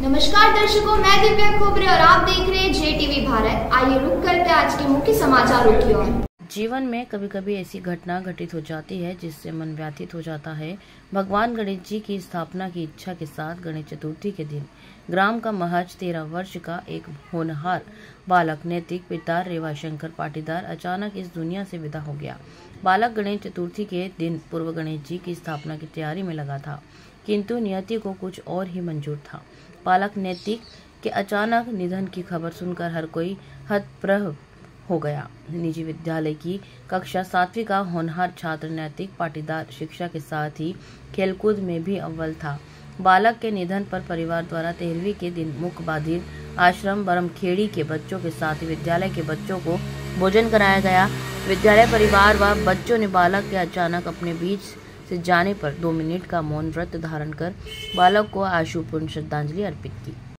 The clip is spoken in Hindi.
नमस्कार दर्शकों, मैं दिव्या खोबरे और आप देख रहे हैं जे टीवी भारत। आइए रुक करते हैं आज के मुख्य समाचारों की ओर। जीवन में कभी कभी ऐसी घटना घटित हो जाती है, जिससे मन व्यथित हो जाता है। भगवान गणेश जी की स्थापना की इच्छा के साथ गणेश चतुर्थी के दिन। ग्राम का महज तेरह वर्ष का एक होनहार बालक, नैतिक पिता रेवाशंकर पाटीदार अचानक इस दुनिया से विदा हो गया। बालक गणेश चतुर्थी के दिन पूर्व गणेश जी की स्थापना की तैयारी में लगा था। किंतु नियति को कुछ और ही मंजूर था। बालक नैतिक के अचानक निधन की खबर सुनकर हर कोई हतप्रभ हो गया। निजी विद्यालय की कक्षा सातवीं का होनहार छात्र नैतिक पाटीदार शिक्षा के साथ ही खेलकूद में भी अव्वल था। बालक के निधन पर परिवार द्वारा तेरहवीं के दिन मुख बाधिर आश्रम बरमखेड़ी के बच्चों के साथ विद्यालय के बच्चों को भोजन कराया गया। विद्यालय परिवार व बच्चों ने बालक के अचानक अपने बीच से जाने पर दो मिनट का मौन व्रत धारण कर बालक को आशुपूर्ण श्रद्धांजलि अर्पित की।